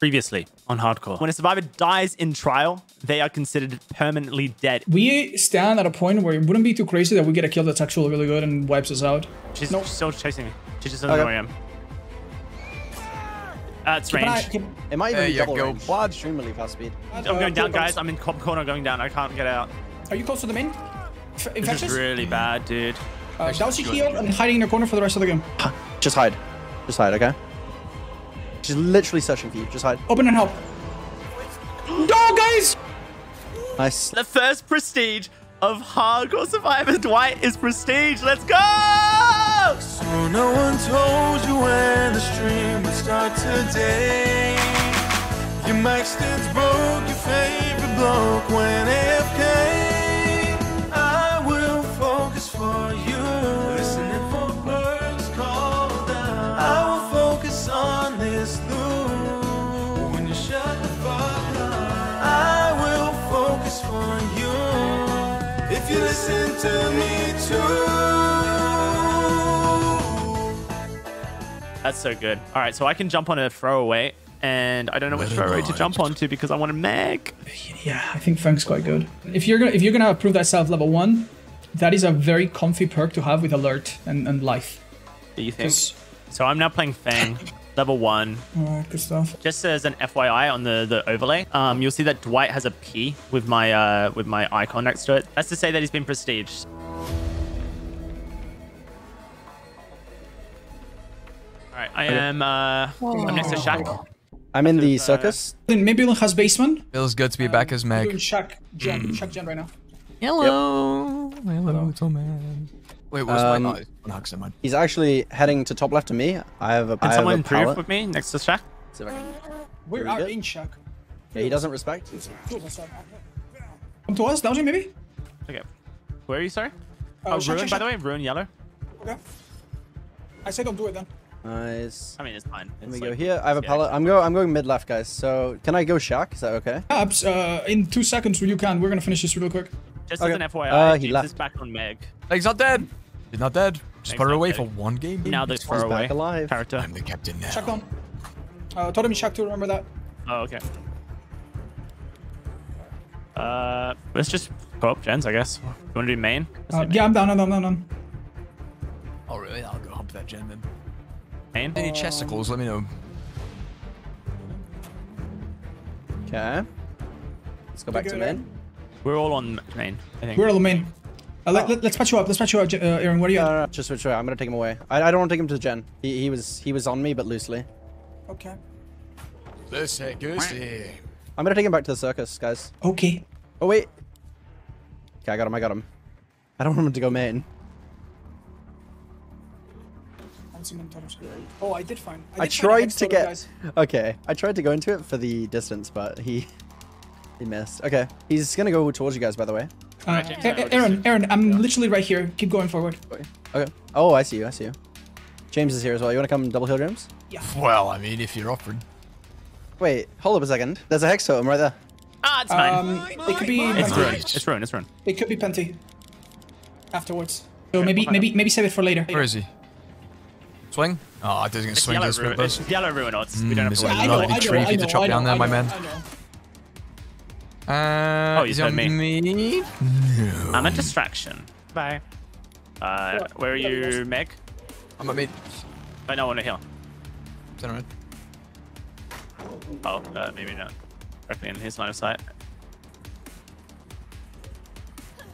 previously on hardcore. When a survivor dies in trial, they are considered permanently dead. We stand at a point where it wouldn't be too crazy that we get a kill that's actually really good and wipes us out. She's Nope. still chasing me. She just doesn't Okay. know where I am. That's Keep an eye- range. keep- It might even There be double go, range. bud. Extremely fast speed. I'm uh, going down, guys. I'm in co- corner going down. I can't get out. Are you close to the main? F- This Infectious? is really bad, dude. Uh, douse your heal and hiding in the corner for the rest of the game. Just hide. Just hide, okay? She's literally searching for you. Just hide. Open and help. Go, guys! Nice. The first prestige of hardcore survivor Dwight is prestige. Let's go! So no one told you when the stream would start today. Your mic stands broke, your favorite bloke went AFK. To me too. That's so good. All right, so I can jump on a throwaway, and I don't know which throwaway to jump onto because I want to Meg. Yeah, I think Funk's quite good. If you're gonna if you're gonna approve that self level one, that is a very comfy perk to have with alert and, and life. Do you think? 'Cause- So I'm now playing Feng, level one. Alright, good stuff. Just as an FYI on the, the overlay, um, you'll see that Dwight has a P with my uh, with my icon next to it. That's to say that he's been prestiged. All right, I am. Uh, I'm next to Shack. I'm in the circus. Then maybe Dylan has basement. Feels good to be back as We're doing Meg. Shack Gen, Shack Gen right now. Hello. Hello, little man. Wait, what's Um, my... Oh, no. He's actually heading to top left of me. I have a, Can I have someone improve with me next to Shack? See if I can- We're good. in Shack. Yeah, he doesn't respect. Come to us, Dowsing maybe? Okay. Where are you, sorry? Uh, Oh, Shack, Ruin, Shack, by the Shack. way. Ruin yellow. Okay. I say don't do it then. Nice. I mean, it's fine. Let me like- go here. I have a yeah. pallet. I'm go. I'm going mid left, guys. So can I go Shack? Is that okay? Abs, uh, in two seconds when you can, we're gonna finish this real quick. Just Okay. as an FYI, Uh, he left. is back on Meg. Meg's not dead. He's not dead. Just Meg's put her away dead. for one game. Now the far away. back alive. character. I'm the captain now. Shack down. Uh, Totem is Shack too, remember that. Oh, okay. Uh, let's just go up gens, I guess. You want to do main? Uh, do yeah, I'm down, I'm down, I'm down. Oh, really? I'll go hump that gen then. main. Any chesticles, let me know. Okay. Let's go back to main. We're all on main, I think. We're all the main. Uh, let, let, let's patch you up, let's patch you up, uh, Aaron, where are you No, at? no, no, just switch away. I'm gonna take him away. I, I don't want to take him to Jen. He, he was he was on me, but loosely. Okay. This hey, goosey. I'm gonna take him back to the circus, guys. Okay. Oh wait. Okay, I got him. I got him. I don't want him to go main. Oh, I did find. I did find a tried hex to get. guys. Okay, I tried to go into it for the distance, but he he missed. Okay, he's gonna go towards you guys, by the way. Uh, James, A- I A- noticed. Aaron, Aaron, I'm literally right here. Keep going forward. Okay. Oh, I see you. I see you. James is here as well. You wanna come double kill James? Yeah. Well, I mean, if you're offering. Wait, hold up a second. There's a hex totem right there. Ah, it's fine. Um, it could be. it's Penty. ruin. It's ruin. It's ruin. It could be Penty. Afterwards. So maybe, maybe, maybe save it for later. Where is he? Swing? Oh, it doesn't It's swing yellow to the ruin. sprint It's yellow ruin Otz. we don't have is to it worry. I a know, lovely I know, tree I for you know, to chop I know, down there, I my know, man. I know. Uh, Oh, you is said he me. on me? I'm a distraction. Bye. Uh, What? where are Yeah, we you, lost. Meg? I'm a mid. I know, I want to heal. Center mid. Oh, uh, maybe not. Directly in his line of sight.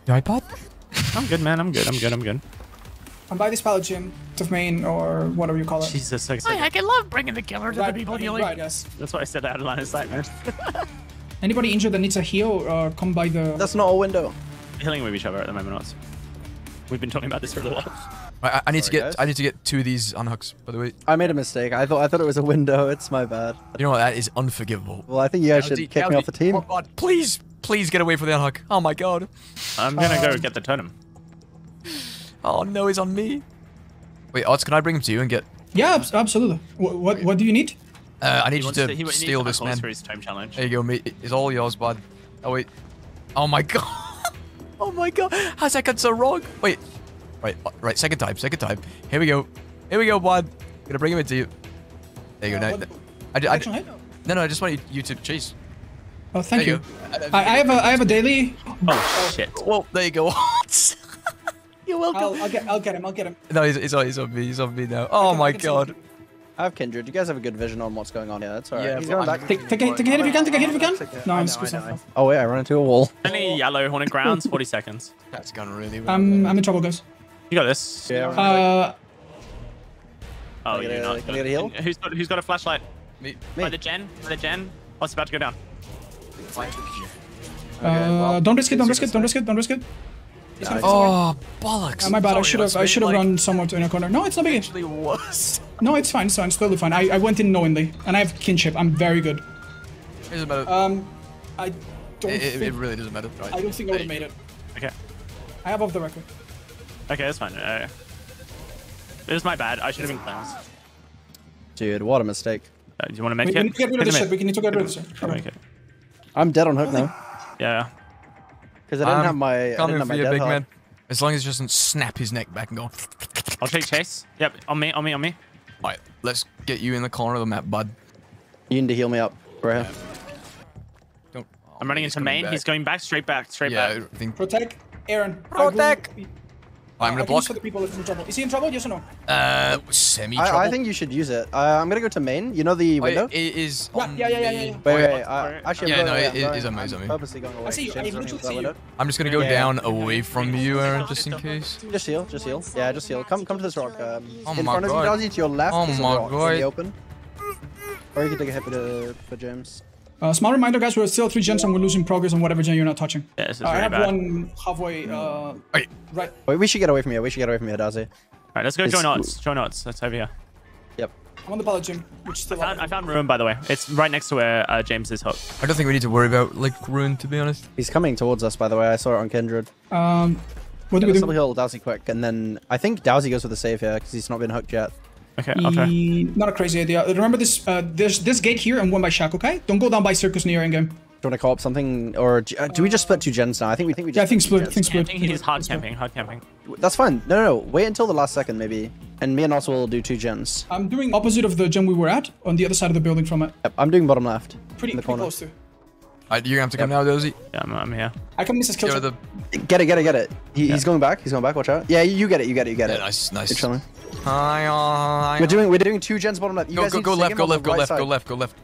Your iPod? I'm good, man. I'm good. I'm good. I'm good. I'm by this pallet gym of main or whatever you call it. Jesus, so excited. I love bringing the killer to right, the people I mean, healing. right, yes. That's why I said out of line of sight, man. Anybody injured that needs a heal, uh, come by the. That's not a window. Healing with each other at the moment, Otz. We've been talking about this for a little while. I, I- I need to get guys. I need to get two of these unhooks, by the way. I made a mistake. I thought I thought it was a window. It's my bad. You know what? That is unforgivable. Well, I think you guys should Gauzy, kick me off the team. Oh god, please, please get away from the unhook. Oh my god. I'm gonna go Um, get the totem. Oh no, he's on me. Wait, Otz, can I bring him to you and get... Yeah, abs- absolutely. What, what, what do you need? Uh, I need He you to, to, he needs steal this man. for his tome challenge. There you go, mate. It's all yours, bud. Oh wait. Oh my god. oh my god. How's that got so wrong? Wait. Right, uh, right. Second time. Second time. Here we go. Here we go, bud. Gonna bring him into you. There you go. Uh, Now, what- I, did- I, Action did- hit? No, no, I just want you to chase. Oh, thank There you. you go. I, I have a I have a daily. Oh shit. Well, there you go. You're welcome. I'll, I'll get I'll get him. I'll get him. No, he's, he's, on, he's on me. He's on me now. Oh my I can god. I have Kindred. You guys have a good vision on what's going on here. That's alright. Yeah, He's going back. Take take a, take a hit if you can. Take a hit if you can. No, I I'm screwed I know. myself. Oh wait, I ran into a wall. Only yellow haunted grounds. 40 seconds. That's gone really well. I'm I'm in trouble, guys. You got this. Yeah. Uh, Oh, Can you're get a- not. can I get a heal? Who's got Who's got a flashlight? Me. Me. By the gen. By the gen. Oh, it's about to go down. uh, don't risk it. Don't risk it. Don't risk it. Don't risk it. He's gonna- Oh, bollocks. Uh, my bad. I should have. I should have like, run somewhere to in a corner. No, it's not big. Actually was. No, it's fine. It's fine. It's totally fine. I, I went in knowingly, and I have kinship. I'm very good. It doesn't matter. Um, I don't it, it, think it really doesn't matter. Right. I don't think I would have made it. Okay. I have off the record. Okay, that's fine. Uh, it was my bad. I should have been cleansed. Dude, what a mistake. Uh, do you want to make We, it? we need to get rid of this Take shit. We need to get rid of this shit. mid. Make it. I'm dead on hook now Yeah. Because I didn't I'm have um, my. I Coming didn't have for my you, big heart. man. As long as he doesn't snap his neck back and go. I'll take chase. Yep. On me. On me. On me. All right, let's get you in the corner of the map, bud. You need to heal me up, bro. Don't. I'm running into main. back. He's going back. Straight back. Straight Yeah, back. I think. Protect Aaron. I will- Protect. I'm gonna can block. for the people if in trouble. Is he in trouble? Yes or no? Uh, semi trouble. I, I think you should use it. Uh, I'm gonna go to main. You know the Wait, window. it is. Yeah, on yeah, yeah, yeah, yeah, yeah. Wait, Wait, wait, wait. Uh, actually, Yeah, I'm no, going, it- I'm it going- is on me, it's I'm purposely going away. I see you. I literally see you. I'm just gonna go Yeah, down yeah. away from you, Aaron, just in case. Just heal, just heal. Yeah, just heal. Come, come to this rock. Um, Oh in my front of you, Dazzy, to your left. Oh my rock in the open. Or you can take a hit for, the, for James. Uh, small reminder, guys. We're still three gens and we're losing progress on whatever gen you're not touching. Yeah, this is Uh, I have bad. one halfway. Uh, Wait, right. Wait, we should get away from here. We should get away from here, Dazzy. Alright, let's go It's- join Otz. Join Otz. That's over here. Yep. I'm on the pallet gym, which is still I found, I found Ruin, by the way. It's right next to where uh, James is hooked. I don't think we need to worry about like ruin, to be honest. He's coming towards us, by the way. I saw it on Kindred. Um, what do we Let's do? double heal Dowsey quick, and then I think Dowsey goes for the save here because he's not been hooked yet. Okay, okay. E- Not a crazy idea. Remember this? Uh, there's this gate here and one by Shack. Okay, don't go down by Circus near in game. Do you want to call up something, or uh, do we just split two gens now? I think we think we just. Yeah, I think two split. I gens. think I split. think he's hard split. camping. Hard camping. That's fine. No, no, no. Wait until the last second, maybe, and me and also will do two gens. I'm doing opposite of the gym we were at, on the other side of the building from it. Yep, I'm doing bottom left. Pretty, in the pretty corner. close to. Alright, you're gonna have to come now, Dozy. Yeah, I'm, I'm here. I can miss his kill. You're the. Get it, get it, get it. He, He's going back. He's going back. Watch out. Yeah, you get it. You get it. You get Yeah, it. nice, You're nice. chilling. Hi, hi, We're doing we're doing two gens bottom left. You Go, guys go, need go left, go him on the left, go left, go left, go left.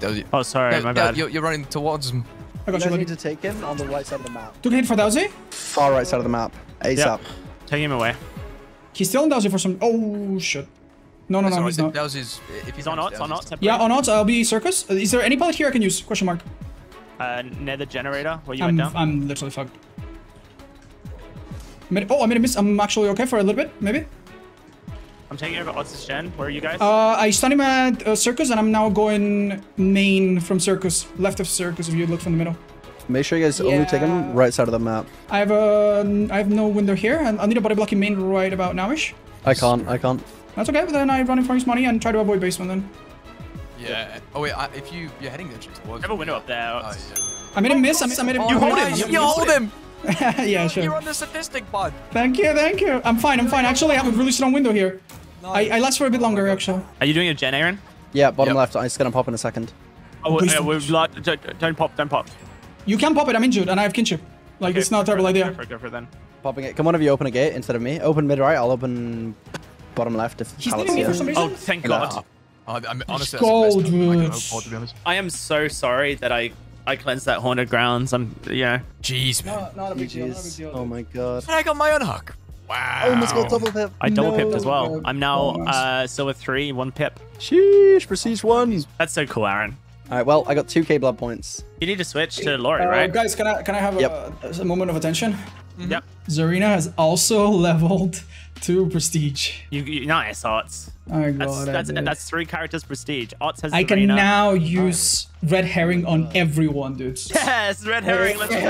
Dozy. Oh, sorry, No, my no, bad. you're, you're running towards him. I got you, guys need to take him on the right side of the map. Took a hit for Dowsey. Far right side of the map. ASAP. Yep. Take him away. He's still on Dowsey for some. Oh shit. No, no, That's no, alright, he's not. Dozy's. If He's on Otz. On Otz. Yeah, on Otz, I'll be Circus. Uh, Is there any pallet here I can use? Question mark. Uh, near the generator where you I'm, went down. I'm literally fucked. Oh, I made a miss. I'm actually okay for a little bit, maybe. I'm taking over Otz gen. Where are you guys? Uh, I stunned him at uh, Circus, and I'm now going main from Circus, left of Circus. If you look from the middle, Make sure you guys only take him right side of the map. I have a, I have no window here, and I need a body blocking main right about nowish. I can't. I can't. That's okay. But then I run in for his money and try to avoid basement. Then Yeah. Oh wait, I, if you you're heading there towards. I have a window up there. Oh, yeah. I made him miss. I made, I made him. You hold him. You hold him. yeah, sure. You're on the statistic, bud. Thank you, thank you. I'm fine. I'm fine. Actually, I have a really strong window here. I, I last for a bit longer, actually. Are you doing a gen, Aaron? Yeah, bottom Yep. left. It's gonna pop in a second. Oh, Please uh, don't. we've lot, don't, don't pop. Don't pop. You can pop it. I'm injured, and I have kinship. Like Okay, it's not a terrible it, idea. Go for it, go for it then. Popping it. Come one of you open a gate instead of me. Open mid right. I'll open bottom left if He's Pallet's leaving me here. for some reason. Oh, thank Yeah. God. Oh, I mean, honestly, Skull that's I hope dudes. for, to be honest. I am so sorry that I I cleansed that haunted grounds. I'm yeah. Jeez, man. No, not a big deal. Not a big deal. Oh my god. And I got my own hook. Wow. I Almost got double pip. I double pipped as well. I'm now Oh, nice. uh silver three, one pip. Sheesh. Prestige one. That's so cool, Aaron. All right. Well, I got two K blood points. You need to switch to Laurie, Uh, right? Guys, can I can I have Yep. a, a moment of attention? Yep. Zarina has also leveled to prestige. You, you nice arts. Oh That's god, I that's that's three characters prestige. Arts has I can now use red herring on everyone, dudes. Yes, red herring. Let's go.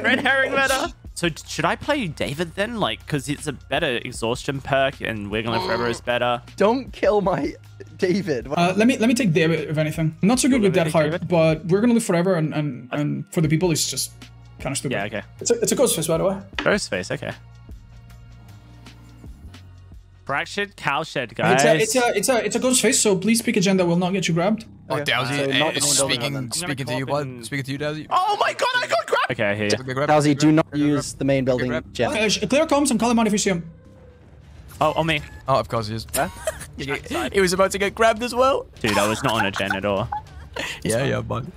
red herring meta. So should I play David then? Like, because it's a better exhaustion perk and wiggling forever is better. Don't kill my David. Uh, let me let me take David if anything. I'm not so good with David, that heart, David? but we're gonna live forever, and and, and for the people, it's just kind of stupid. Yeah, okay. It's a, it's a ghost face, by the way. Ghost face, okay. Fractured cowshed, guys. It's a, it's a, it's a, it's a ghost face. So please pick a gen that will not get you grabbed. Oh, Okay. Dowsey, So eh, not the main building one speaking, speaking to you, bud. cop Speaking to you, Dowsey. Oh my god, I got grabbed! Okay, I hear you. Okay, Dowsey, do not use the main building grab. gen. Uh, clear comms and call him out if you see him. Oh, on me. Oh, of course he is. Huh? he was about to get grabbed as well. Dude, I was not on a gen at all. Yeah, yeah, bud.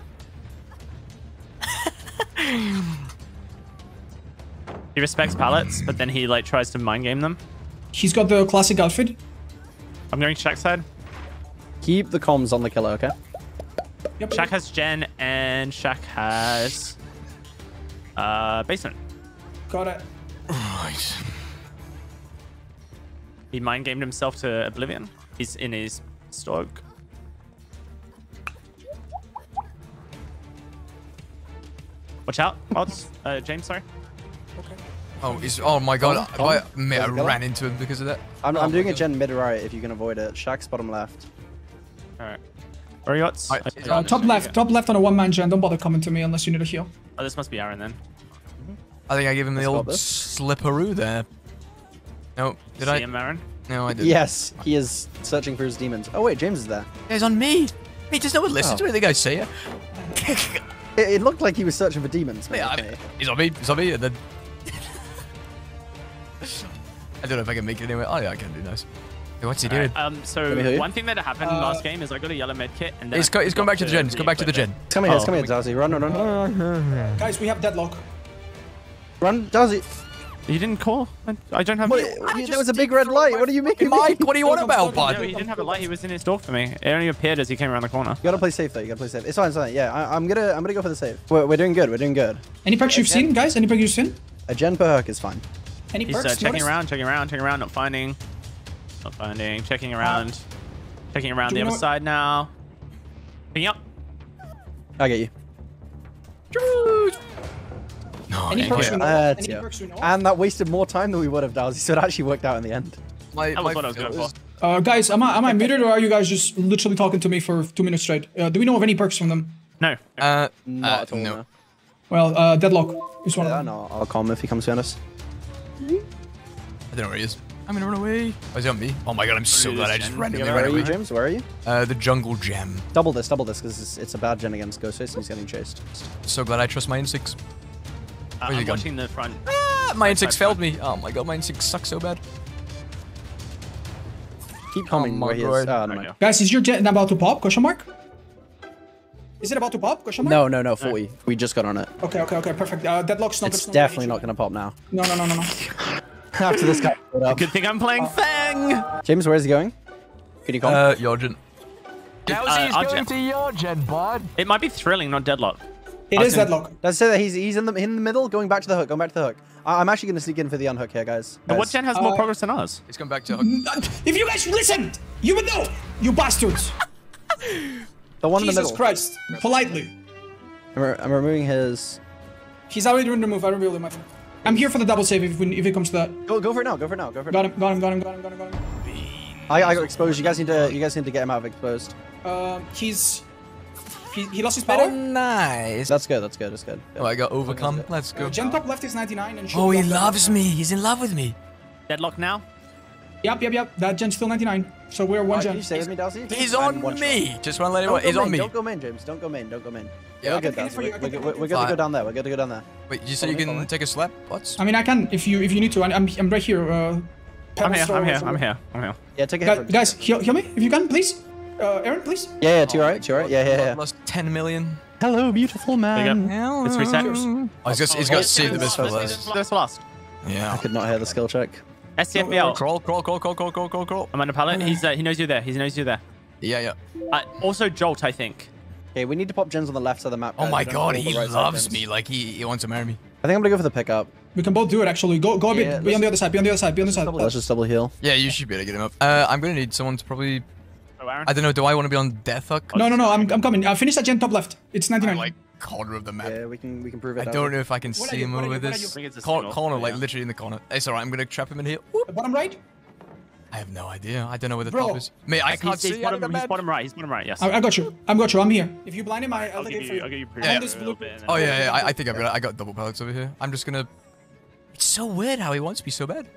He respects pallets, but then he like tries to mind game them. He's got the classic outfit. I'm going Shack side. Keep the comms on the killer, okay? Yep. Shack has gen and Shack has uh basement. Got it. Right. He mind gamed himself to oblivion. He's in his stoke. Watch out, Otz. Uh, James, sorry. Okay. Oh, he's, oh my god. Come, I, come. mate, I There's a killer. ran into him because of that. I'm, Oh I'm my doing a gen mid right if you can avoid it. Shack's bottom left. All right. Where are you, Otz? Alright, Okay. Uh, top left, top left on a one man gen. Don't bother coming to me unless you need a heal. Oh, this must be Aaron then. I think I gave him the Let's old slipperoo there. No, did See I? him, Aaron? No, I didn't. Yes, he is searching for his demons. Oh wait, James is there. He's on me. Mate, does no one listen Oh. to anything I say? It, it looked like he was searching for demons. Yeah, okay. I- he's on me. He's on me, and then. I don't know if I can make it anyway. Oh yeah, I can do nice. Hey, what's he doing? Alright, um, so Let me hear you. one thing that happened Uh, last game is I got a yellow med kit and then He's, I go, he's gone back to the gen. He's gone back to the gen. Come here, Oh. come here, Darcy. Run, run, run. Guys, we have deadlock. Run, Darcy. it. You didn't call? I, I don't have. What, heal. there was a big red light. What are you making? Mike, what do you want about, come, don't No, he didn't have a light. He was in his door for me. It only appeared as he came around the corner. You gotta play safe though. You gotta play safe. It's fine, it's fine. Yeah, I, I'm gonna, I'm gonna go for the safe. We're, we're doing good. We're doing good. Any perks you've seen, guys? Any perks you've seen? A gen per herc is fine. Any He's perks? uh, checking around, checking around, checking around, not finding. Not finding. Checking around. checking around do the other know- side now. Picking up. I get you. No, Any okay. perks we know? Uh, Any yeah. perks we know? And that wasted more time than we would have, Darcy. So it actually worked out in the end. My, That was my what I was going for. Uh, guys, am I am I muted or are you guys just literally talking to me for two minutes straight? Uh, do we know of any perks from them? No. Uh, Not uh, at all. no. No. Well, uh, deadlock is one Yeah, of them. no, I'll call him if he comes to us. I don't know where he is. I'm gonna run away. Oh, is he on me? Oh my god, I'm so glad I just gen. randomly Yeah, Where ran are you, away. James? Where are you? Uh, the jungle gym. Double this, double this, because it's, it's a bad gen against Ghostface and he's getting chased. So glad I trust my instincts. Uh, I'm gone? watching the front. Ah, my instincts Side failed me. Oh my god, my instincts suck so bad. Keep coming my where he is. God. Oh, no, Okay. Guys, is your jet about to pop? Question mark? Is it about to pop? Question mark? no, no, no, 40. We just got on it. Okay, okay, okay, perfect. Uh, deadlock's not. It's definitely not going to pop now. No, no, no, no, no. After this guy showed up. Good thing I'm playing Feng. James, where is he going? Can you come? Uh, Yorgen. Uh, our gen- to your bud. It might be thrilling, not deadlock. It is I is deadlock. Let's say that he's he's in the in the middle, going back to the hook, going back to the hook. I, I'm actually going to sneak in for the unhook here, guys. But what Guys. gen has more Uh, progress than us? He's come back to. Hook. If you guys listened, you would know. You bastards. The one in the Jesus middle. Christ. Politely. I'm, re- I'm removing his. He's already doing the move. I don't really mind. I'm here for the double save if, we, if it comes to that. Go go for it now. Go for it now. Go for it. Got him, got him, got him, got him, got him, got him. I, I got exposed. You guys need to you guys need to get him out of exposed. Uh, he's. He, he lost his power. nice. That's good. That's good. That's good. Oh, I got overcome. Let's go. Uh, Gen top left is 99 and Oh, he loves me. He's in love with me. Deadlock now? Yep, yep, yep. That gen's still 99. So we're one Alright, can you stay with me, Darcy? He's on one shot. me. Just want to let him know. Don't go He's on main, me. Don't go main, James. Don't go main. Don't go main. Yeah. we're good, I can Darcy. We're, we're, can good- for we're, good to go down there. We're good to go down there. Wait, you say Follow you can follow me. take a slap? What? I mean, I can if you if you need to. I, I'm I'm right here. Uh, I'm here, I'm here. I'm here, I'm here. Yeah, take a hit. Guys, guys, heal, heal me if you can, please. Uh, Aaron, please. Yeah, yeah, to your right, to your right. Yeah, yeah, yeah. Lost 10 million. Hello, beautiful man. go. It's reset. Oh, he's got, he's got to save the best for last. This last. Yeah. I could not hear the skill check. SCFBL. Crawl, crawl, crawl, crawl, crawl, crawl, crawl, crawl. I'm on a pallet. He's uh, he knows you're there. He knows you're there. Yeah, yeah. Uh, also Jolt, I think. Okay, we need to pop gens on the left side of the map. Oh guys. my god, he right loves me. Like, he, he wants to marry me. I think I'm gonna go for the pickup. We can both do it actually. Go go a bit. Be on the other side. Be on the other side. Be on the other side. Let's just double heal. Yeah, you should be able to get him up. Uh, I'm going to need someone to probably... Oh, Aaron. I don't know, do I want to be on Death Hook? No, no, no. I'm I'm coming. Uh, finish that gen top left. It's 99. I'm like corner of the map. Yeah, we can we can prove it. I don't know if I can What see you- him what over you- this. you- I think it's a Cor- single, corner, like yeah. literally in the corner. It's alright, I'm going to trap him in here. Whoop. Bottom right. I have no idea. I don't know where the Bro. top is. Mate, I can't he's, he's see out of bottom, the he's map. bottom right. He's bottom right. Yes. I, I got you. I got you. I'm here. If you blind him, I, I'll I'll give it you. you. I'll give you. Yeah. This blue- bit. Oh yeah, yeah. I, I think I've got I got double pallets over here. I'm just gonna. It's so weird how he wants me so bad.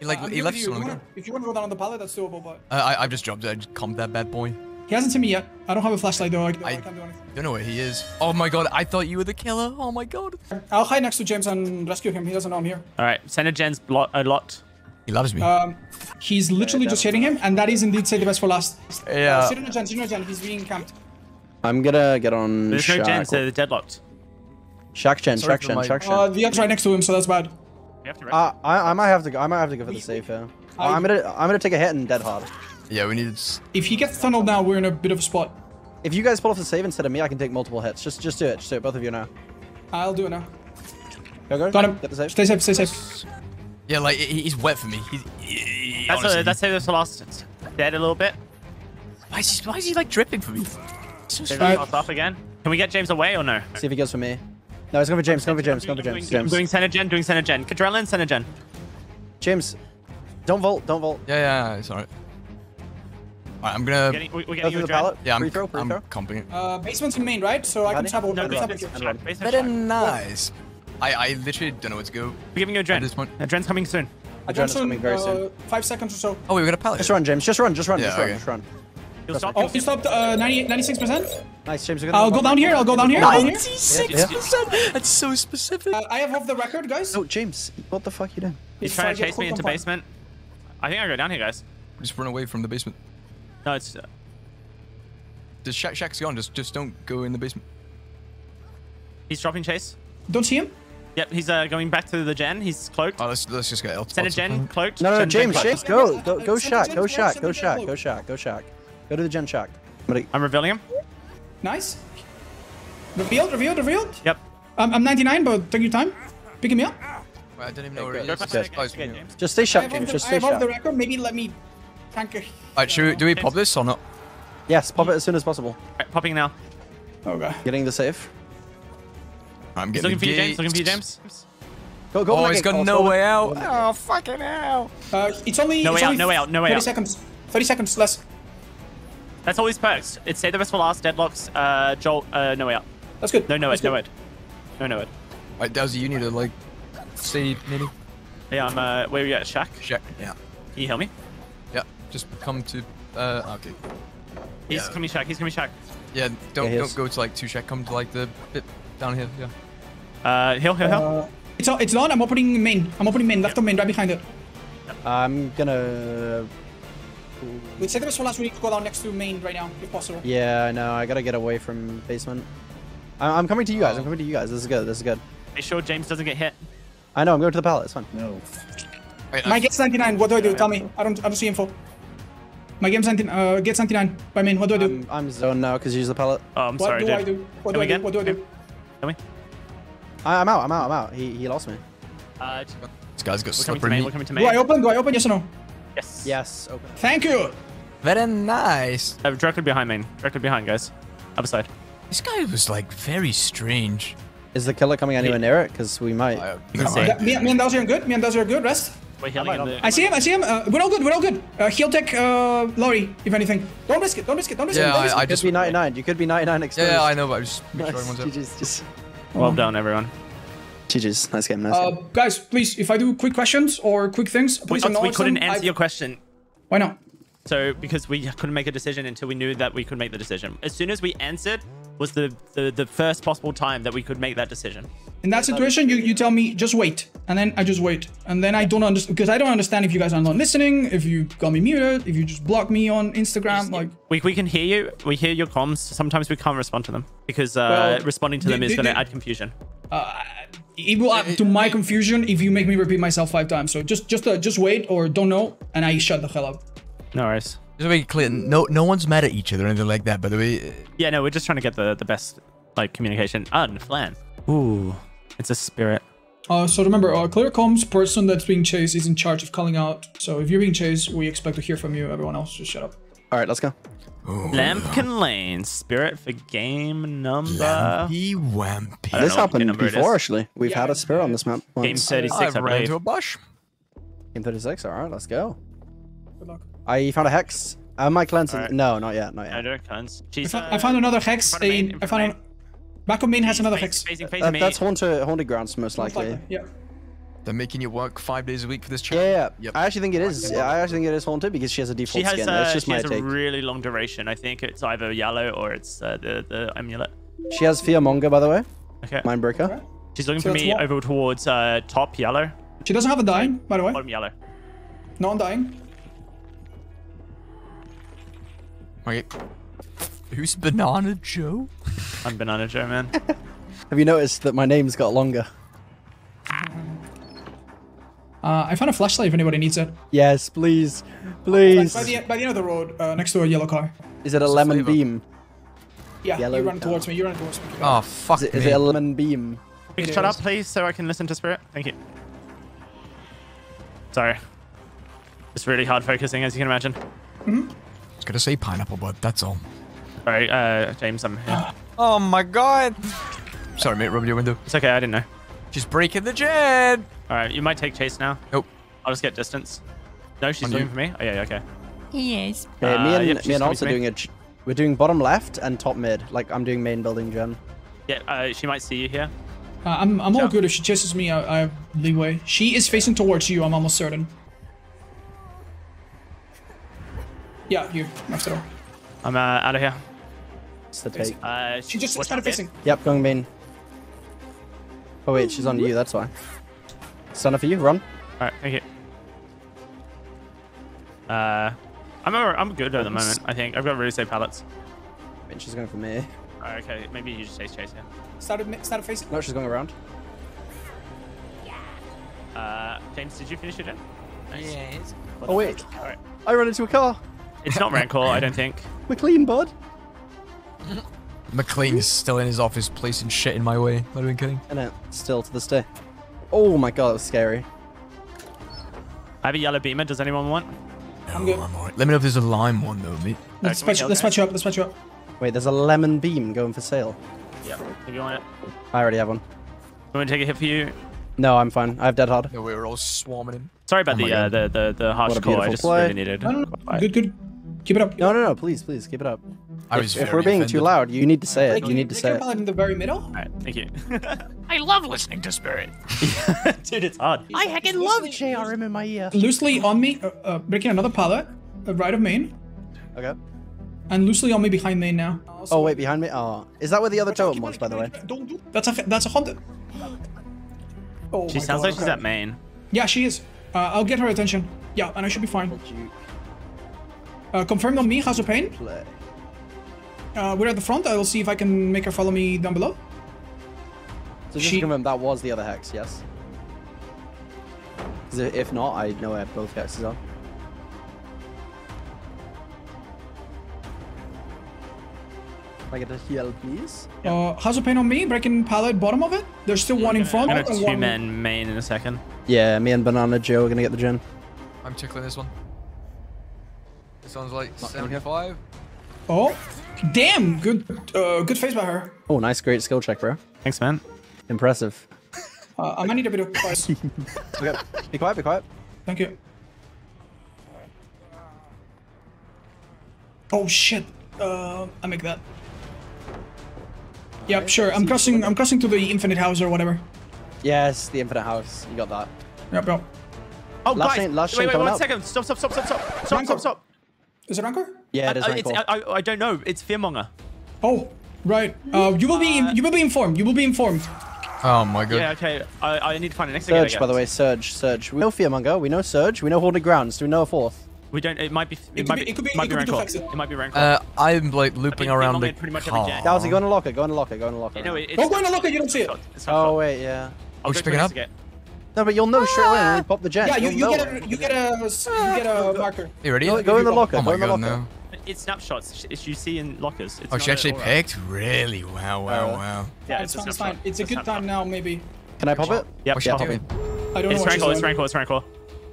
He like I'm he left you. someone. If you wanna- If you want to go down on the pallet, that's doable. But ground. Uh, I I just dropped. I just comped that bad boy. He hasn't seen me yet. I don't have a flashlight though. I, I, I- can't do anything. Don't know where he is. Oh my god! I thought you were the killer. Oh my god. I'll hide next to James and rescue him. He doesn't know I'm here. All right, Senator Jen's blo- a lot. He loves me. Um, he's literally just hitting him, and that is indeed say the best for last. Yeah. Uh, sit on the gen, sit on gen. He's being camped. I'm gonna get on There's no Shack. Jen, so they're deadlocked. Shack Chen, Sorry Shack for Chen, my- Shack Chen. Uh, the other's right next to him, so that's bad. You have to. Uh, I, I might have to go. I might have to go for the safe here. I- I'm gonna I'm gonna take a hit and dead hard. Yeah, we needed. s- If he gets tunneled now, we're in a bit of a spot. If you guys pull off the save instead of me, I can take multiple hits. Just just do it. Just do it. Both of you now. I'll do it now. Go go. Got him. Get the save. Stay safe, stay safe. Yeah, like he's wet for me. He's. he- that's honestly. a, that's how this last dead a little bit. Why is he? Why is he like dripping for me? So They're Alright. lost off again. Can we get James away or no? See if he goes for me. No, he's going for James. Going for James. Going for James. James. doing Senator Gen, doing Senator Gen. Adrenaline, Senator Gen. James. Don't vault. Don't vault. Yeah, yeah, it's alright. Alright, I'm gonna. Getting, we- we're getting through you the a pallet. Yeah, I'm, Free throw. Free I'm throw. comping. Uh, basement's in main, right? So I can Ready? tap over. No, no, tap no, with you. no, base Very nice. I, I literally don't know where to go. We're giving you a Dren. At this point. A Dren's coming soon. Uh, Adrenaline's coming very uh, soon. five seconds or so. Oh, wait, we got a pallet. Just run, James. Just run. Just run. Yeah, just run. okay. Just run. You'll stop. Oh, you'll he stop. stopped uh, 90, 96%. Nice, James. I'll go down here. I'll go down here. 96%! That's so specific. Uh, I have off the record, guys. No, James. What the fuck you doing? He's If trying to chase me into basement. I think I go down here, guys. Just run away from the basement. No, it's. Uh, Just Shack, Shack's gone. Just, just don't go in the basement. he's dropping chase. Don't see him. Yep, he's uh, going back to the Gen. He's cloaked. Oh, let's, let's just get El. Senator Gen cloaked. No, no, no, James. cloaked. James, go, go, go, Send Shack, go, cloak, Shack, go, the Shack, go, Shack, go, Shack. Go to the Gen Shack. Somebody- I'm revealing him. Nice. Revealed, revealed, revealed. Yep. I'm, I'm 99, but take your time. Picking me up. I don't even know where it go is. for Good. Good. Oh, it's- Good, James. Just stay I Shack, James. Just I stay have off the record. Maybe let me tank a. Alright, should we, do we pop this or not? Yes, pop it as soon as possible. Right, popping now. Okay. Getting the safe. I'm getting He's getting looking for you, James. Looking for you, James. Go, go. Oh, he's got go, no way out. Oh, fucking hell. Uh, it's only. No it's way out, no way out, no way 30 out. seconds. 30 seconds less. That's all his perks. It's save the rest for last. Deadlocks. Uh, Jolt. Uh, no way out. That's good. No, no That's it. No good. it. No, no it. Alright, Dowsey, you need to, like, stay nearly. Yeah, I'm. Uh, where are we at? Shack. Shaq. Yeah. Can you heal me? Yeah. Just come to. Uh, okay. He's Yeah. coming Shack. He's coming Shack. Yeah, don't Yeah, don't go to like two Shack. Come to like the bit down here. Yeah. Uh, heal, heal, heal. Uh, it's on, it's on. I'm opening main. I'm opening main. Left of main, right behind it. I'm gonna. Wait, say the best for last. We need to go down next to main right now, if possible. Yeah, I know. I gotta get away from basement. I- I'm coming to you guys. I'm coming to you guys. This is good. This is good. Make sure James doesn't get hit. I know. I'm going to the pallet. It's fine. Wait, My I- game's 99. What do I do? Tell me. I don't. I don't see info. My game's 99. Uh, gets 99 by main. What do I do? I'm, I'm zoned now because you use the pallet. Oh, I'm what sorry, do dude. I do? What Can do we I do? What do I do? Kill me. I, I'm out. I'm out. I'm out. He he lost me. Uh, this guy's got we're coming to slippery main. meat. We're to Do I open? Do I open? Yes or no? Yes. Yes. Open. Thank you. Very nice. Uh, directly behind main. Directly behind, guys. Other side. This guy was like very strange. Is the killer coming anywhere near it? Because we might. I- You can see. Yeah, me, me and Dowser are good. Me and Dowser are good. Rest. We're healing in the. I see him. I see him. Uh, we're all good. We're all good. Uh, heal tech, uh, Laurie, if anything. Don't risk it. Don't risk it. Don't risk it. Yeah, Don't risk I, I it. You just. could be 99. You could be 99 Yeah, exposed. yeah, I know, but I just make Nice. sure everyone's up. GG's. Just... Well done, everyone. GG's. Nice game. Nice Uh, game. guys, please, if I do quick questions or quick things, We, please we acknowledge couldn't them. answer I've- your question. Why not? So because we couldn't make a decision until we knew that we could make the decision. As soon as we answered was the the, the first possible time that we could make that decision. In that situation, you, you tell me just wait, and then I just wait, and then I don't understand because I don't understand if you guys are not listening, if you got me muted, if you just block me on Instagram, like. We, we can hear you. We hear your comms. Sometimes we can't respond to them because uh, Well, responding to the- them is the- going to the- add confusion. It will add to my confusion if you make me repeat myself five times. So just just uh, just wait or don't know, and I shut the hell up. No worries. Just to make it clear, no, no one's mad at each other or anything like that. By the way, Yeah, no, we're just trying to get the the best like communication. Ah, and flan. Ooh, it's a spirit. Uh, so remember, uh, clear comms person that's being chased is in charge of calling out. So if you're being chased, we expect to hear from you. Everyone else, just shut up. All right, let's go. Lampkin Lane, spirit for game number he wampy. This happened before, actually. We've Yeah, had a spirit on this map. game once. 36, I've I ran into a bush. Game 36. All right, let's go. Good luck. I found a hex. My cleanse. All right. No, not yet. Not I yet. don't cons. I, found, uh, I found another hex. front of main, In, in I found an, back of main has another facing- hex. Facing, facing That, that's haunted, haunted grounds, most Most likely. likely, Yeah. They're making you work five days a week for this Yeah, channel. yeah. Yep. I actually think it is. I actually think it is haunted because she has a default She has, skin. uh, it's just she my has a take. really long duration. I think it's either yellow or it's uh, the the amulet. She has Fearmonger, by the way. Okay. Mindbreaker. She's looking So for me what? over towards uh, top yellow, She doesn't have a dying, by the way. bottom yellow. Non-dying. Wait. Who's Banana Joe? I'm Banana Joe, man. Have you noticed that my name's got longer? Uh, I found a flashlight if anybody needs it. Yes, please. Like, Please. by the by the end of the road, uh, next to a yellow car. Is it a lemon flavor? beam? Yeah, Yellow you run car. towards me. You run towards me. Oh, fuck Is it, me. is it a lemon beam? Can you It shut is. up, please, so I can listen to Spirit? Thank you. Sorry. It's really hard focusing, as you can imagine. I was gonna say pineapple, but that's all. Sorry, uh, James, I'm here. Oh my god! Sorry, mate, rubbed your window. It's okay, I didn't know. She's breaking the gen! Alright, you might take chase now. Nope. I'll just get distance. No, she's On looking for me. Oh, yeah, okay. Yes. Okay, Uh, me and yep, me and coming also me. doing a. We're doing bottom left and top mid. Like I'm doing main building gen. Yeah, uh, she might see you here. Uh, I'm I'm all good. If she chases me, I, I have leeway. She is facing towards you. I'm almost certain. Yeah, you after all. I'm uh, out of here. It's the take. Uh, She just started out, facing. Yep, going main. Oh wait, she's on you. That's why. Stunner for you. Run. Alright, thank you. Uh, I'm alright- I'm good at the moment. I think I've got really safe pallets. Wait, she's going for me. Alright, okay, maybe you just chase chase here. Started started facing. No, she's going around. Uh, James, did you finish it? in? Yes. Oh wait, Alright. I ran into a car. It's not Rancor, I don't think. We're clean, bud. McLean is still in his office placing shit in my way. Not even kidding. And it still to this day. Oh my god, that was scary. I have a yellow beamer. Does anyone want? I'm good. I'm alright. Let me know if there's a lime one though, mate. Let's can we patch. Let's guys? you up. Let's patch you up. Wait, there's a lemon beam going for sale. Yeah. If you want it. I already have one. You want to take a hit for you? No, I'm fine. I have dead hard. No, we were all swarming him. Sorry about Oh the, uh, the the the harsh What call. I just play. really needed. No, no, no. Good, good. Keep it up. No, no, no. Please, please keep it up. I If, was if very we're being offended. too loud, you need to say it. Like, You need to take say it. in the very middle. Alright, thank you. I love listening to Spirit. Dude, it's hard. I heckin' love JRM in my ear. Loosely on me, uh, uh, breaking another pallet, uh, right of main, Okay. and loosely on me behind main now. Oh wait, behind me. Oh, is that where the other totem was, by the way? Don't do. That's a that's a haunted. Oh She sounds God, like she's at main. Yeah, she is. Uh, I'll get her attention. Yeah, and I should be fine. Uh, confirmed on me, House of Pain. Play. Uh, we're at the front. I will see if I can make her follow me down below. So just She- to confirm, that was the other hex, yes? 'Cause i- if not, I know where both hexes are. Can I get a heal, please? Uh, House of Pain on me, breaking pallet bottom of it. There's still one in I'm front. gonna two one- men main in a second. Yeah, me and Banana Joe are gonna get the gen. I'm tickling this one. This sounds like Not 75. Oh, damn! Good, uh, good face by her. Oh, nice, great skill check, bro. Thanks, man. Impressive. Uh, I might need a bit of advice. Okay, be quiet, be quiet. Thank you. Oh shit! Uh, I make that. Yep, sure. I'm crossing. I'm crossing to the infinite house or whatever. Yes, the infinite house. You got that. Yep, yep. Oh, Last guys! chain- last wait, chain wait, coming one up. second. Stop, stop, stop, stop, stop, stop, stop, stop. Is it Rancor? Yeah, it is Uh, Rancor. it's, I, I, I don't know. It's Fearmonger. Oh, right. Uh, you will be. You will be informed. You will be informed. Oh my god. Yeah, okay. I, I need to find an exit. Surge, by the way, Surge, Surge. We know Fearmonger, we know Surge, we know Haunted Grounds. Do we know a fourth? We don't. It might be. It, could might be- be. it could be- might it could be Rancor. It might be Rancor. Uh, I'm like looping I've been around the pretty much car. day. Dowsy, go in a locker, go in a locker, go in a locker. no, it, it's Don't go in the locker. You don't see it. shot. It's not oh, wait, yeah. I'll Oh, go she's to picking up? Investigate. No, but you'll know straight away when we pop the gen. Yeah, you, You'll you know. get a you get a you get a marker. You ready? Go, go in the locker, Oh go my in the god, locker. no. It's snapshots. It's you see in lockers. It's Oh, she actually picked? Really? Wow, wow, Uh, wow. Yeah, it's, a fine. It's fine. It's a good snapshot. time now. Maybe. Can I pop it? Yep. What's she Yeah, doing? I don't It's know. Rancor. It's doing. Rancor. It's Rancor.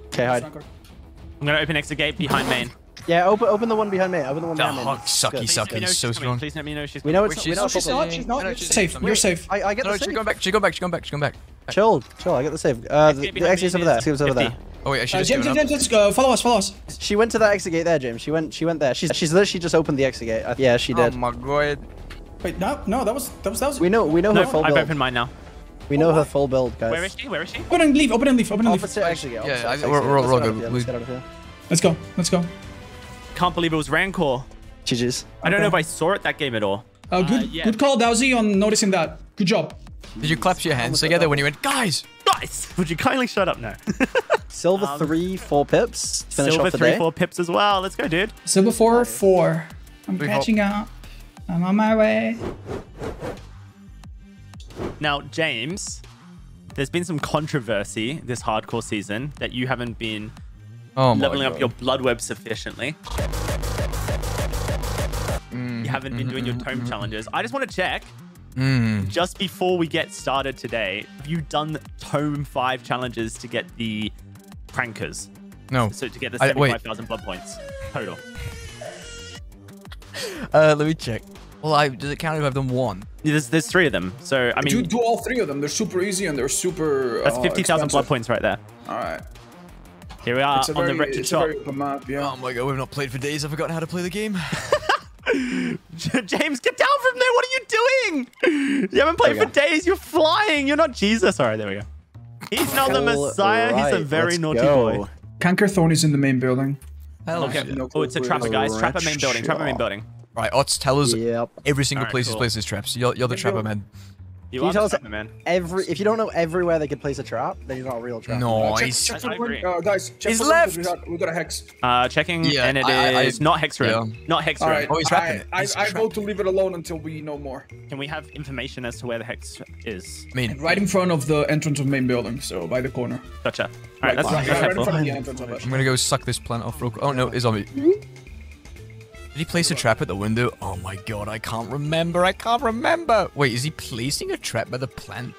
Okay, hide. I'm gonna open exit gate behind main. Yeah, open open the one behind me. Open the one The behind me. hug It's sucky good. Please suck let me know is so coming. strong. Please let me know she's We know it's we know she's- it's She's not. She's not. You're she's- safe. You're safe. I, I get No, the she's going back. She's going back. She's going back. She's going back. Chill, chill. I get the save. Uh, the, Exit the behind exit's me over there. is Exit's over there. Oh wait, I should Uh, just James, James, up. James, uh, follow us. Follow us. She went to that exit gate there, James. She went. She went there. She's she's literally just opened the exit gate. I- Yeah, she did. Oh my god. Wait, no, no, that was that was that was. We know we know No, her full I've build. opened mine now. We know her full build, guys. Where is she? Where is she? Open and leave. Open and leave. Open and leave. Opposite, actually, yeah. Yeah, opposite, I- exit. we're- we're- we're get out good. of here, We- Let's get out of here. Let's go. Let's go. Can't believe it was Rancor. GG's. I don't know if I saw it that game at all. Uh, good, yeah. good call, Dowsey, on noticing that. Good job. Did you clap your hands together when you went, guys? Guys, would you kindly shut up now? Silver um, three, four pips. Finish Silver off the three, day. four pips as well. Let's go, dude. Silver four, four. I'm We catching up. I'm on my way. Now, James, there's been some controversy this hardcore season that you haven't been Oh my leveling up your blood web sufficiently. Mm, You haven't been doing your mm, tome mm, mm, challenges. I just want to check. Mm. Just before we get started today, have you done tome five challenges to get the prankers? No. So to get the I- wait. 75,000 blood points total. Uh, let me check. Well, I does it count if I've done one? Yeah, There's, there's three of them. So, I mean, do, do all three of them. They're super easy and they're super. that's uh, 50,000 blood points right there. All right. Here we are on very, the wretched it's a shop. very map, yeah. Oh my god, we've not played for days. I've forgotten how to play the game. James, get down from there. What are you doing? You haven't played for you days. You're flying. You're not Jesus. All right, there we go. He's not the All Messiah. He's a very naughty go. boy. Cankerthorn is in the main building. Hell Okay. yeah. No Oh, it's a clue trapper, guys. it's Trapper main building. Trapper main building. Right, Otz, tell us Yep. every single Alright, place cool. this places traps. You're, you're the trapper man. You Can you tell us trapper man. every? If you don't know everywhere they could place a trap, then you're not a real trapper. No, Uh, check, he's check I for agree. uh, guys. Check He's for left. We got, we got a hex. Uh, checking, Yeah, and it is I- I- I- not hex room. yeah. Not hex All room. right. Oh, he's trapping I, it. I, He's I trapping vote to leave it alone until we know more. Can we have information as to where the hex is? I mean, Right in front of the entrance of main building, so by the corner. Gotcha. All right, that's, right, that's right in helpful. front of the entrance of it. I'm gonna go suck this plant off real quick. Oh no, it's on me. Did he place a trap at the window? Oh my god, I can't remember. I can't remember. Wait, is he placing a trap by the plant?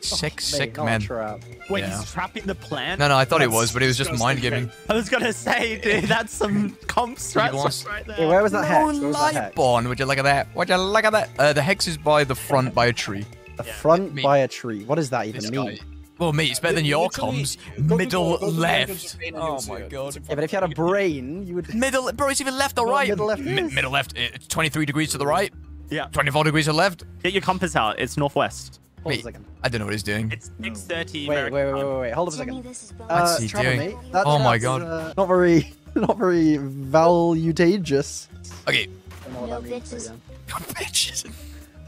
Sick, Mate, sick not a man. trap. Wait, Yeah. he's trapping the plant? No, no, I thought it That's was, but it was just mind giving. I was gonna say, dude, that's some comp strats wants- right there. Hey, where was that hex? Oh, Where was that hex? Lightborn, would you look at that? Would you look at that? Uh, the hex is by the front by a tree. The front me. by a tree. What does that even This mean? guy. Well, mate, it's better than your Literally, comms. go to the- Middle go to the entrance left. of main and Oh my god. Yeah, but if you had a brain, you would. Middle, bro, it's even left or right. middle left Mi- middle left. It's 23 degrees to the right. Yeah. 24 degrees to the left. Get your compass out. It's northwest. Hold on a Mate, second. I don't know what he's doing. It's 6.30 Wait, wait, American wait, wait, time. wait, wait. Hold on a Jimmy, second. this is Bo. Uh, What's he Trapper, doing? mate, that- Oh my that's, God. Uh, not very, not very valutageous. Okay. I don't know what No that means, but bitches. yeah.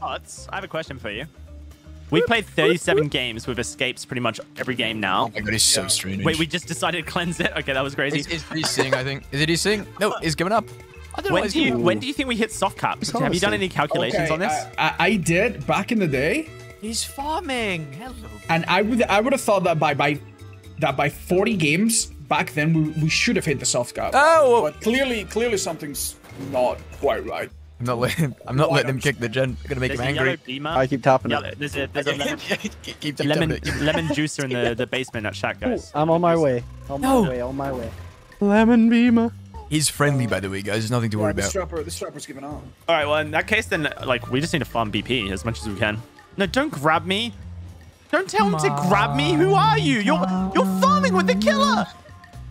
Bitches. I have a question for you. We played 37 games with escapes pretty much every game now. Oh my god, he's so strange. Wait, we just decided to cleanse it? Okay, that was crazy. He's, he's, he's sing, I think. Is it he's sing? No, he's giving up. I don't know When what do you when do you think we hit soft caps? It's Have you done any calculations Okay, on this? I, I, I did back in the day, He's farming. Hello. and I would I would have thought that by by that by 40 games back then we, we should have hit the soft cap. Oh, But clearly, clearly something's not quite right. I'm not letting. I'm not letting him kick the gen. I'm gonna make There's him angry. beamer. I keep tapping Yeah, it. there's a, there's a lemon, keep, keep lemon, it. lemon juicer in the, the basement at Shack, guys. I'm on my way. On No. my way. On my way. Lemon beamer. He's friendly, by the way, guys. There's nothing to worry Yeah, the about. strapper, the strapper's giving up. All right, well, in that case, then, like, we just need to farm BP as much as we can. No, don't grab me. Don't tell him to grab me. Who are you? You're you're farming with the killer.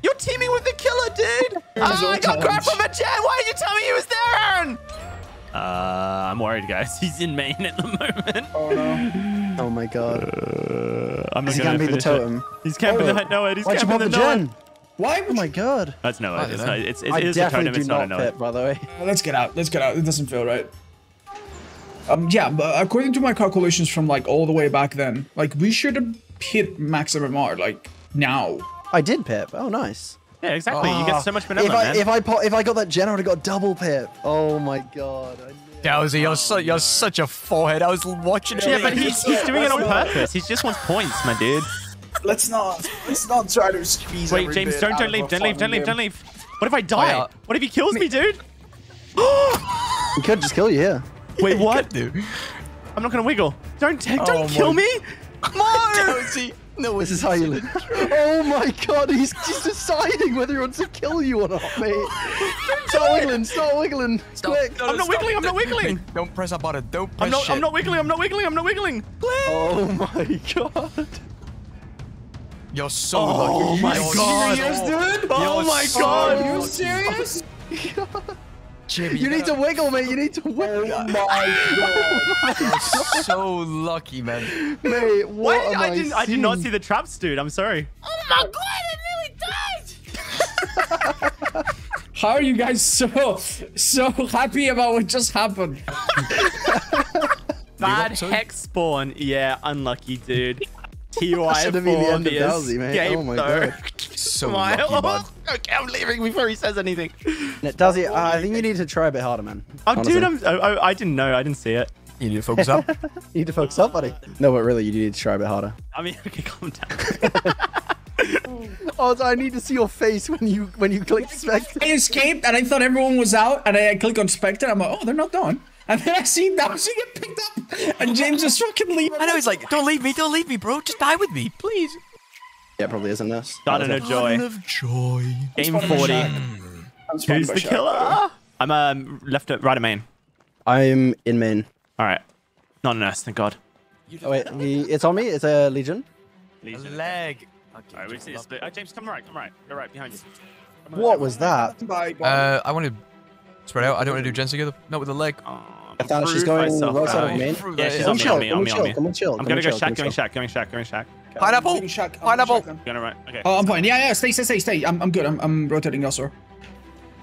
You're teaming with the killer, dude. Ah, I got grabbed from a gen. Why did you tell me he was there, Aaron? Uh, I'm worried, guys. He's in Maine at the moment. Oh no. Oh my god. Uh, I'm not Is he gonna gonna be the finish it. totem? He's camping Oh. the no He's Why'd you camping the the no gen? Why Oh my god. That's no I It's don't not. know. It's, it I a totem. It's not a not no. pit, by the way. Let's get out. Let's get out. It doesn't feel right. Um, yeah, but according to my calculations from like all the way back then, like we should have hit maximum MMR like now. I did pip. Oh, nice. Yeah, exactly. you get ah. so much If I man. if I po- if I got that gen, I would have got double pip. Oh my god. I. Dowsey, you're, so, you're such a forehead. I was watching it. yeah, but he's, he's doing it on purpose. He just wants points, my dude. Let's not. Let's not try to squeeze. Wait, every James, bit don't don't leave, don't leave, don't leave, don't leave. What if I die? Oh, yeah. What if he kills me, dude? He could just kill you here. Wait, what? Dude. I'm not gonna wiggle. Don't take, Oh don't kill my- me. No. Dowsey. No, This is how you live. Oh my god, he's, he's deciding whether he wants to kill you or not, mate. Start wiggling, start wiggling. Quick. I'm not wiggling, I'm not wiggling. Hey, don't press that button. Don't press I'm not, shit. I'm not wiggling. I'm not wiggling. I'm not wiggling. Oh my god. You're so Oh lucky. Oh my god. You're God. so- Serious, dude? Oh You're my so God. Are you lucky. serious? Jimmy, You need to wiggle, mate. You need to oh wiggle. Oh my god. so lucky, man. Mate, what Wait, am I didn't. I did not see the traps, dude. I'm sorry. Oh my god! I nearly died. How are you guys so so happy about what just happened? Bad so- hex spawn. Yeah, unlucky, dude. TY Should've been the end of for Dowsey, mate. escape, Oh my though. God. So My- lucky, bud. okay, I'm leaving before he says anything. Does he? I think you need to try a bit harder, man. Oh, Honestly. dude, I'm. Oh, I didn't know. I didn't see it. You need to focus up. You need to focus up, buddy. No, but really, you need to try a bit harder. I mean, okay, calm down. Oh, I need to see your face when you when you click spectate. I escaped and I thought everyone was out, and I click on spectate. I'm like, oh, they're not done. And then I see Dowsey get picked up, and James just fucking leave. I know he's like, don't leave me, don't leave me, bro. Just die with me, please. Yeah, probably isn't this. Garden of Joy. of joy. Game Spawn in my 40. shack. Who's the shack. killer? I'm um, left at right of main. I'm in main. All right. Not a nurse, thank God. Oh wait, he, it's on me. It's a legion. A leg. All right, we see a split. Oh, James, come right, come right. Go right behind you. What was that? Bye, bye. Uh, I want to spread out. I don't want to do gens together. Not with the leg. Oh, I found she's going myself right side out. of main. Yeah, she's on me, on chill, me, on me, on me. come on chill. I'm gonna go chill, shack, going chill. shack, going shack, going shack. Pineapple. Giving shack- I'm Pineapple. giving shack Going right. Okay. Oh, I'm fine. Yeah, yeah. Stay, stay, stay, stay. I'm, I'm good. I'm, I'm rotating elsewhere.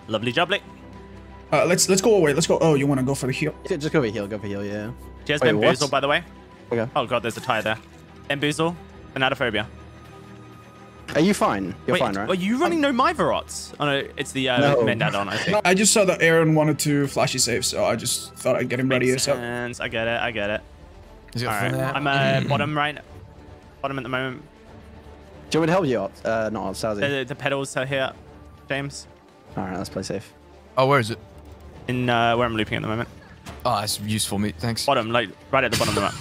Lovely jubbly. Uh, let's let's go away. Let's go. Oh, you want to go for the heal? Yeah, Just go for heal, go for heal, yeah. Cheers, Wait, Bamboozle, what? by the way. Okay. Oh god, there's a tire there. Bamboozle, Thanatophobia. Are you fine? You're Wait, fine, right? are you running no Myvarots? Oh no, it's the uh, No. Mendadon, I think. I just saw that Aaron wanted to flashy save, so I just thought I'd get him ready. Makes So sense. I get it. I get it. Is it All right. I'm uh, bottom right. Bottom at the moment. Do you want me to help you up? Uh, not up, Stazzy. The, the pedals are here, James. Alright, let's play safe. Oh, where is it? In uh, where I'm looping at the moment. Oh, that's useful, mate. Thanks. Bottom, like right at the bottom of the map.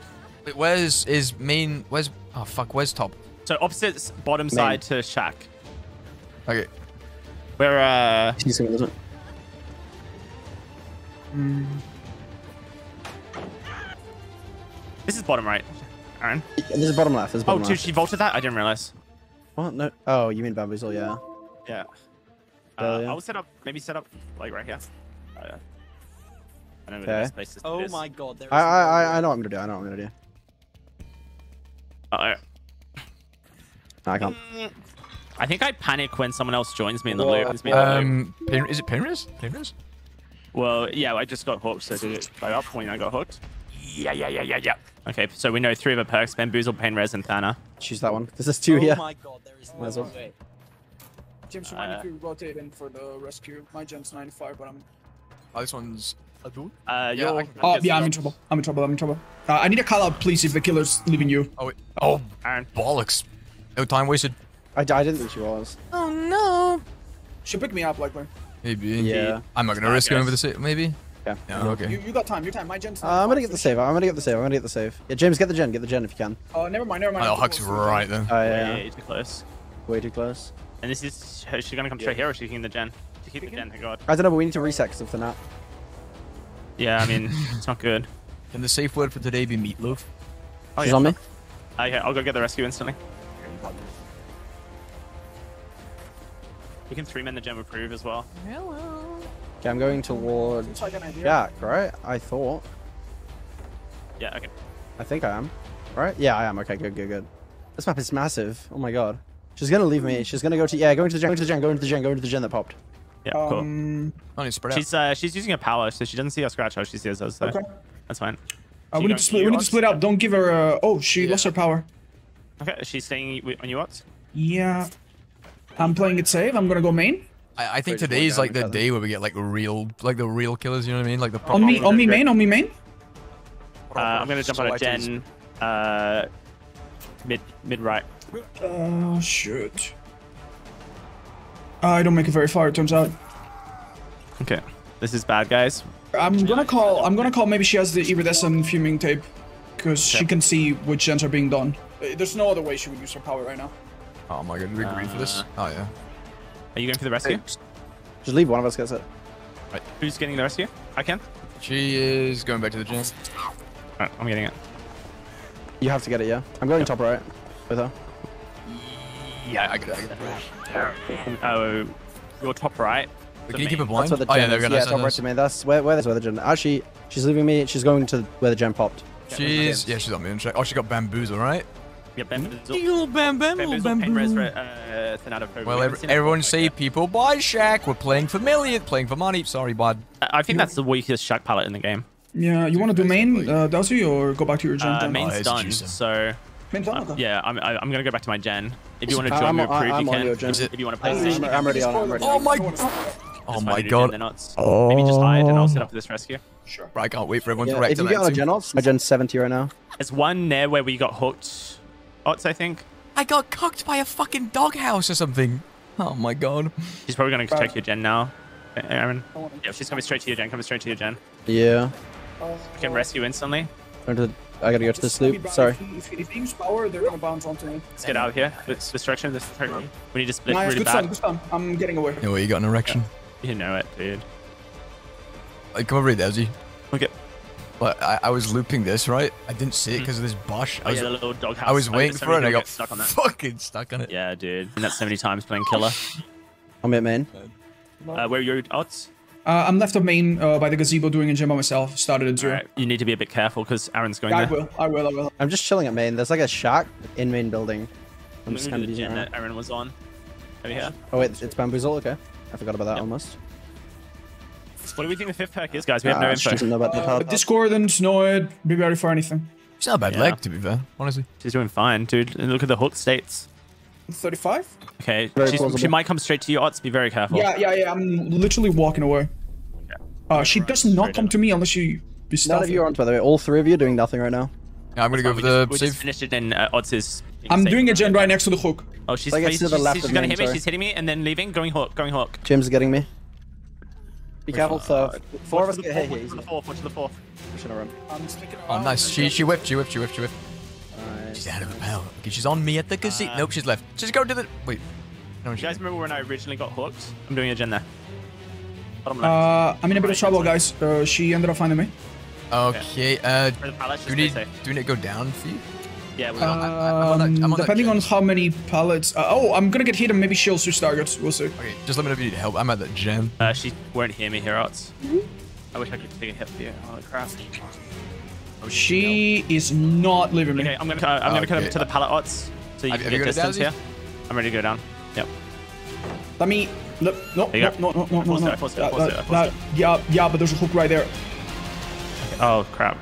Wait, where's is main? Where's? Oh fuck. Where's top? So opposite bottom side to shack. Okay. Where uh He's gonna lose it. this is bottom right. Aaron. This is bottom left. This is Oh, dude, left. she vaulted that? I didn't realize. What? No. Oh, you mean bamboozle? Yeah. Yeah. Oh, Uh, yeah. I'll set up, maybe set up like right here. Uh, I know where the Okay. best place is Oh my god, there is I, I, I, I know what I'm gonna do. I know what I'm gonna do. Uh-oh. No, I can't. I think I panic when someone else joins me in the loop. It's me in the loop. Um, is it Pain Res? Pinris? Well, yeah, I just got hooked, so did it go up when I got hooked? Yeah, yeah, yeah, yeah, yeah. Okay, so we know three of her perks, Bamboozle, Pain Res, and Thana. Choose that one. There's two Oh here. Oh my god, there is no Might well. way. James, you mind Uh, if you rotate in for the rescue? My gen's 95, but I'm. Oh, this one's. a dude? Uh, Yeah, you're... I Oh yeah, I'm in trouble. I'm in trouble. I'm in trouble. Uh, I need a call out, please, if the killer's leaving you. Oh wait. Oh, Aaron. bollocks. No time wasted. I, I didn't think she was. Oh no. She'll pick me up, likely. Maybe. Yeah. I'm not gonna risk going guys. over the save. Maybe. Yeah. No. Okay. You, you got time, your time. My gen's Uh, I'm gonna get the save. I'm gonna get the save. I'm gonna get the save. Yeah, James, get the gen. Get the gen if you can. Oh, never mind, never mind. Oh, I'm too Huck's close. right then. Oh Yeah, yeah, yeah, yeah. too close. Way too close. And this is... Is she gonna come straight here, or is she keeping the gen? She keep the gen, thank god. I don't know, but we need to reset stuff for that. Yeah, I mean, it's not good. Can the safe word for today be meatloaf? Oh, She's yeah. on me. Okay, I'll go get the rescue instantly. We can three-man the gen approve as well. Hello. Okay, I'm going towards It's like. Jack, right? I thought. Yeah, okay. I think I am. Right? Yeah, I am. Okay, good, good, good. This map is massive. Oh my god. She's gonna leave me. She's gonna go to yeah, go into the gen, go into the gen, go into the gen, go into the gen that popped. Yeah, cool. Um, I need to spread out. She's uh, she's using a power, so she doesn't see our scratch how she sees us. So Okay. that's fine. Uh, we need to split. We need to split up. Don't give her. Uh, oh, she Yeah. lost her power. Okay, she's staying on you what? Yeah. I'm playing it safe. I'm gonna go main. I, I think Wait, one today's like the one day where we get like real, like the real killers. You know what I mean? Like the proper. On me. On me main. On me main. Uh, I'm gonna jump on a Fighters. gen. Uh, mid mid right. Oh shoot! I don't make it very far. It turns out. Okay, this is bad, guys. I'm gonna call. I'm gonna call. Maybe she has the iridescent fuming tape, because she can see which gens are being done. uh, there's no other way she would use her power right now. Oh my god, we agree for this. Uh, Oh yeah. Are you going for the rescue? Just leave one of us gets it. Right. Who's getting the rescue? I can. She is going back to the gen. Alright, I'm getting it. You have to get it, yeah. I'm going top right with her. Yeah, I get it. I get it. Oh, you're top right. Can you keep it main. blind? That's where the oh, yeah, they're gonna Yeah, send top right to me. That's where, where, that's where the gen. Actually, she's leaving me. She's going to where the gen popped. She's yeah, she's on me in check. Oh, she got bamboozled, right? Yeah, Bamboozle. Little bam bam, little Bamboozle, pain res, bamboo. uh, thin out of hope. Well, We ev- everyone before, say yeah. people buy shack. We're playing for million, playing for money. Sorry, bud. I I think that's the weakest Shack palette in the game. Yeah, you want to do main, uh, Delcy, or go back to your gen? Uh, then? main's it's done, so Main done, okay. yeah, I'm, I- I'm gonna go back to my gen. If you want to I- join me, approve, I'm you can. If you want to play I'm, station, I'm ready on. it, I'm ready. Oh my, oh my god. Gen, nuts. Maybe just hide and I'll set up for this rescue. Sure. I can't wait for everyone to Yeah, wreck if you get on a gen ops, my gen's 70 right now. There's one there where we got hooked. Otz, I think. I got cooked by a fucking doghouse or something. Oh my god. She's probably gonna check your gen now. Eh, Aaron. Yeah, she's coming straight to your gen. Coming straight to your gen. Yeah. You can rescue instantly. Going to the, I gotta go to the Let me loop. Sorry. If, he- if, he- if he use power, they're gonna bounce onto me. Let's get out of here. This destruction. This we need to split Nice, really good stun, bad. good stun. I'm getting away. Yeah, way, you got an erection. You know it, dude. Like, come over here, Desi. Okay. But I, I was looping this, right? I didn't see it because of this bush. I Oh was, yeah, the little dog house. I was waiting so for it and I got stuck on that. fucking stuck on it. Yeah, dude. And that's 70 times playing killer. I'm at main. Uh, where are your odds? Uh, I'm left of main uh, by the gazebo doing a gen by myself. Started a zero. Alright, you need to be a bit careful because Aaron's going Yeah, I will, I will, I will. I'm just chilling at main. There's like a shack in main building. I'm I'm just kind of the using it. that Aaron was on. Over here. Oh wait, it's bamboozle. Okay, I forgot about that almost. What do we think the fifth pack is, guys? We have no she info. doesn't know about the Uh, top. discordant, Noid, be ready for anything. She's not a bad Yeah. leg, to be fair, honestly. She's doing fine, dude. And look at the hook states. 35? Okay, she's, she might come straight to you, Otz. Be very careful. Yeah, yeah, yeah. I'm Literally walking away. Uh, she does not straight come up. to me unless she be None of stealthy. you are on, by the way. All three of you are doing nothing right now. Yeah, I'm gonna go we for the we just save. finished it in uh, Odds' I'm doing a gen right next to the hook. Oh, she's, Like, it's the she's, left she's gonna main, hit me. sorry. She's hitting me and then leaving. Going hook. Going hook. James is getting me. Be careful, so four of us get fourth, hit watch the fourth. Watch the fourth. I'm run. I'm sticking Oh, nice. She she whipped, she whipped, she whipped, she whipped. Nice. She's out of the pal. Okay, she's on me at the gazebo. Uh, nope, she's left. She's going to the. Wait. No, You guys remember when I originally got hooked? I'm doing a gen there. Bottom left. Uh, I'm in a bit of trouble, guys. Uh, she ended up finding me. okay, uh, the palace, do we need, do we need to go down for you? Yeah, we I- I'm I'm Um, on depending on how many pallets. Uh, oh, I'm gonna get hit and maybe she'll switch targets. We'll see. Okay, just let me know if you need help. I'm at the gen. Uh, she won't hear me here, Otz. I wish I could take a hit for you. Oh crap. She is not leaving me. Okay, I'm gonna uh, I'm gonna cut Okay. up to the pallet Otz, so you Have- can have get got down, distance here. I'm ready to go down. Yep. Let me. No, no, There you no, go. no, no, no, I forced no. uh, Yeah, yeah, but there's a hook right there. Oh crap.